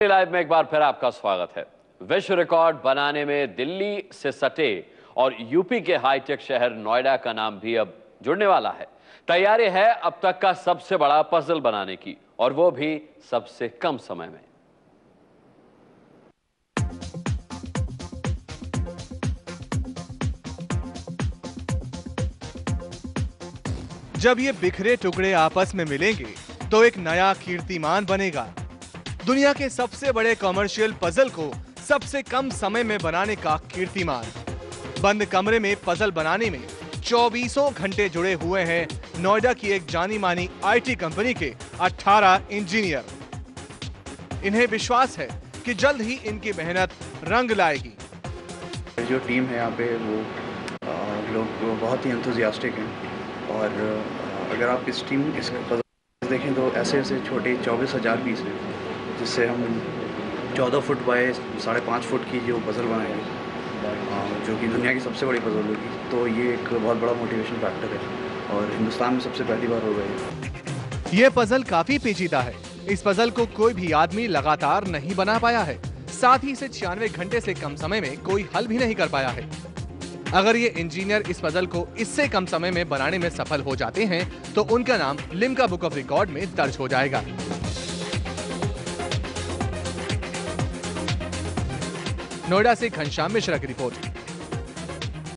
Live में एक बार फिर आपका स्वागत है। विश्व रिकॉर्ड बनाने में दिल्ली से सटे और यूपी के हाईटेक शहर नोएडा का नाम भी अब जुड़ने वाला है। तैयारी है अब तक का सबसे बड़ा पजल बनाने की, और वो भी सबसे कम समय में। जब ये बिखरे टुकड़े आपस में मिलेंगे तो एक नया कीर्तिमान बनेगा। दुनिया के सबसे बड़े कमर्शियल पजल को सबसे कम समय में बनाने का कीर्तिमान। बंद कमरे में पजल बनाने में चौबीसों घंटे जुड़े हुए हैं नोएडा की एक जानी मानी आईटी कंपनी के 18 इंजीनियर। इन्हें विश्वास है कि जल्द ही इनकी मेहनत रंग लाएगी। जो टीम है यहाँ पे, वो लोग बहुत ही एंथुजियास्टिक हैं। और अगर आप इस टीम, इस देखें तो ऐसे ऐसे छोटे चौबीस हज़ार पीस हैं जिससे हम चौदह फुट बाय साढ़े पाँच फुट की जो पज़ल बनाएँगे जो कि दुनिया की सबसे बड़ी पज़ल होगी। तो ये एक बहुत बड़ा मोटिवेशन फैक्टर है और हिंदुस्तान में सबसे पहली बार होगा ये ये पजल काफ़ी पेचीदा है। इस पजल को कोई भी आदमी लगातार नहीं बना पाया है। साथ ही इसे छियानवे घंटे से कम समय में कोई हल भी नहीं कर पाया है। अगर ये इंजीनियर इस पजल को इससे कम समय में बनाने में सफल हो जाते हैं तो उनका नाम लिम्का बुक ऑफ़ रिकॉर्ड में दर्ज हो जाएगा। नोएडा से घनश्याम मिश्रा की रिपोर्ट।